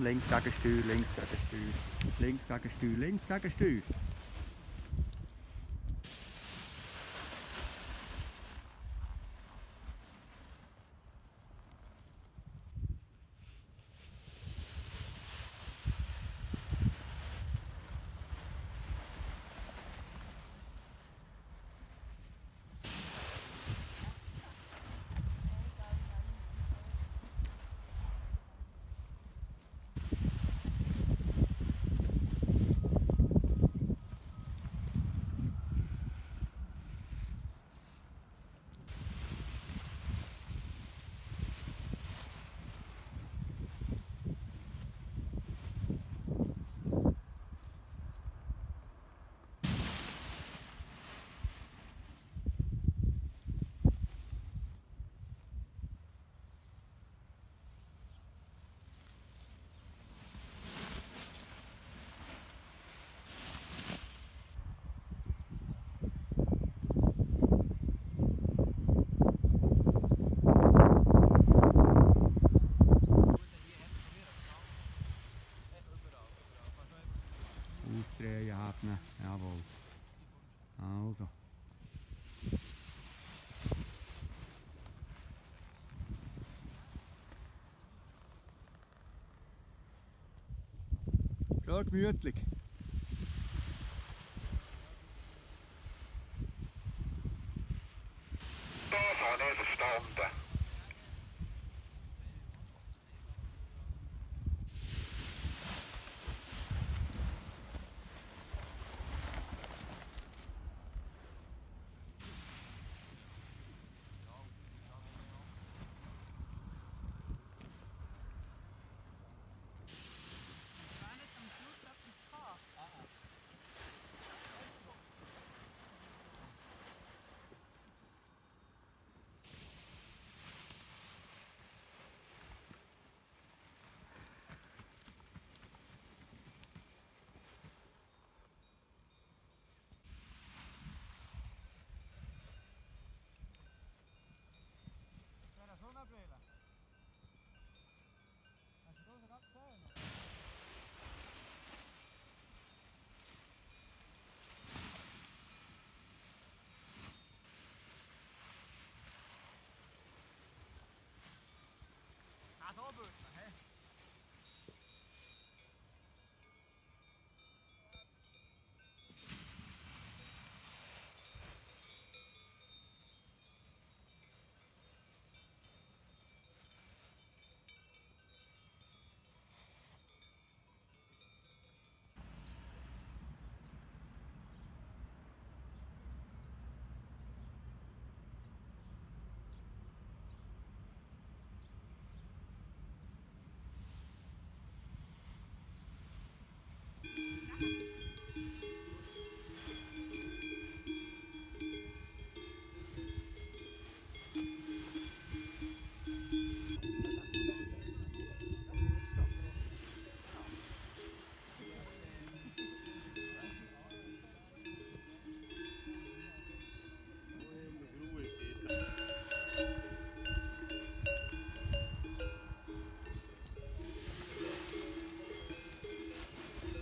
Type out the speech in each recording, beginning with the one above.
Komm, links gegen Steuer, links gegen Steuer. Links gegen Steuer, links gegen Steuer. Schön gemütlich. Das habe ich verstanden.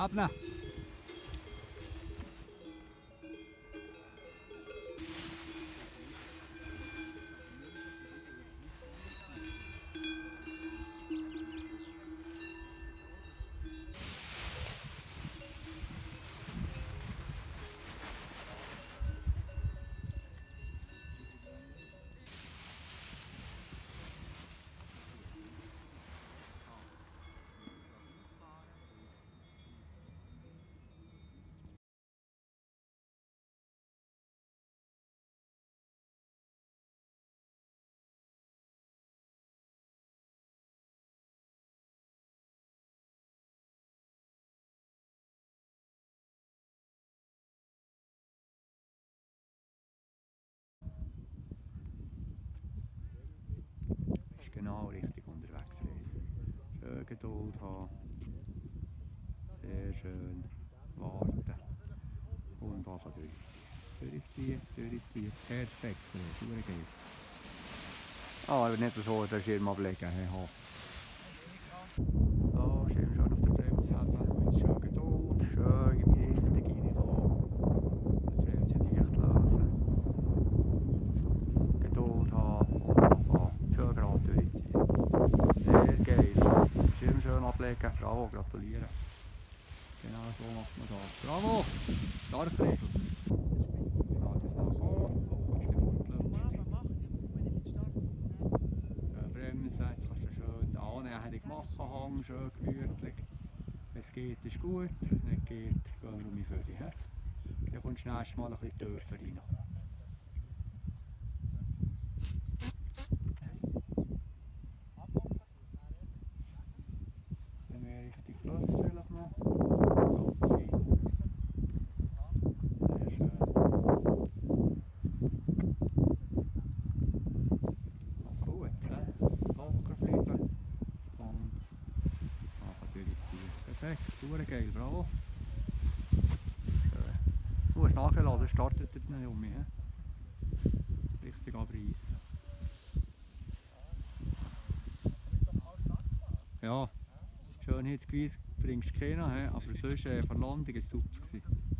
Abnehmen. Ist genau richtig unterwegs, Reis. Schön Geduld haben. Sehr schön warten. Und einfach durchziehen. Durchziehen, durchziehen. Perfekt. Super geil. Ah, aber nicht so den Schirm ablegen. Hey, ablegen. Bravo, gratuliere. Genau so macht man das. Bravo! Stark die machen, Hang, schön gemütlich. Wenn es geht, ist gut. Wenn es nicht geht, gehen wir um vor. he? Dann kommst du nächstes Mal ein bisschen tiefer rein. Dann mehr Richtung Plus vielleicht noch. Ganz fein. Sehr schön. Gut, he? locker bleiben und nachher durchziehen. Perfekt, super geil, bravo. Schön. Du hast nachgeladen, startet er nicht um mich. he? Richtig abreißen. Ja, Schönheitsgewiss bringst du keinen, aber sonst äh, von der Landung war es super. Gewesen.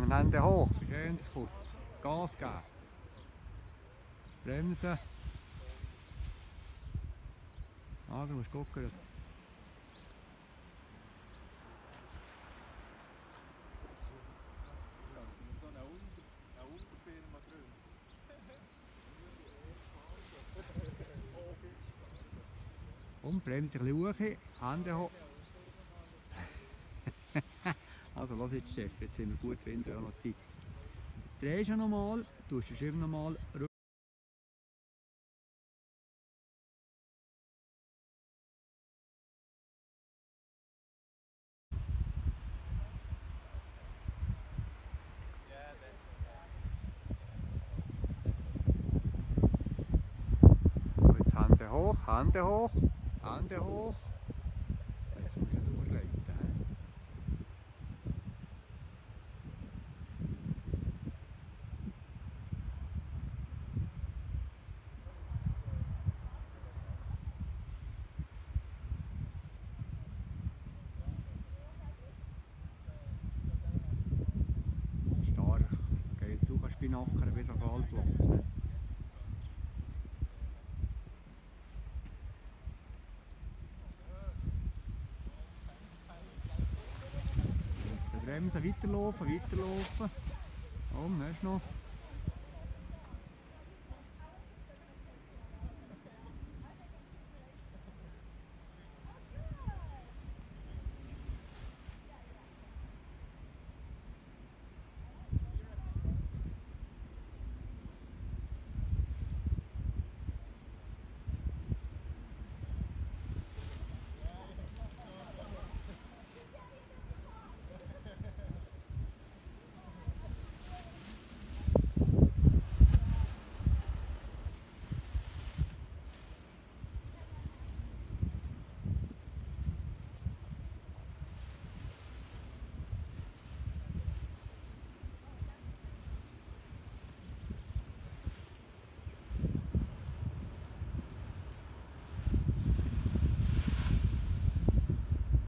Lange Hände hoch, ganz kurz. Gas geben. Bremsen. Ah, du musst gucken, Und bremse ein bisschen hoch, Hände hoch. Also lass jetzt Chef, jetzt sind wir gut drin, wir haben noch Zeit. Jetzt drehst du nochmal, tust den Schirm nochmal Hände hoch, Hände hoch, Hände hoch. Jetzt musst du es ausleiten. hä? Stark. Geht Spinacker bis auf Altplatz. Bremsen, weiterlaufen, weiterlaufen. Oh, hast du noch?